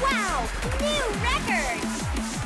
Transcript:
Wow! New record!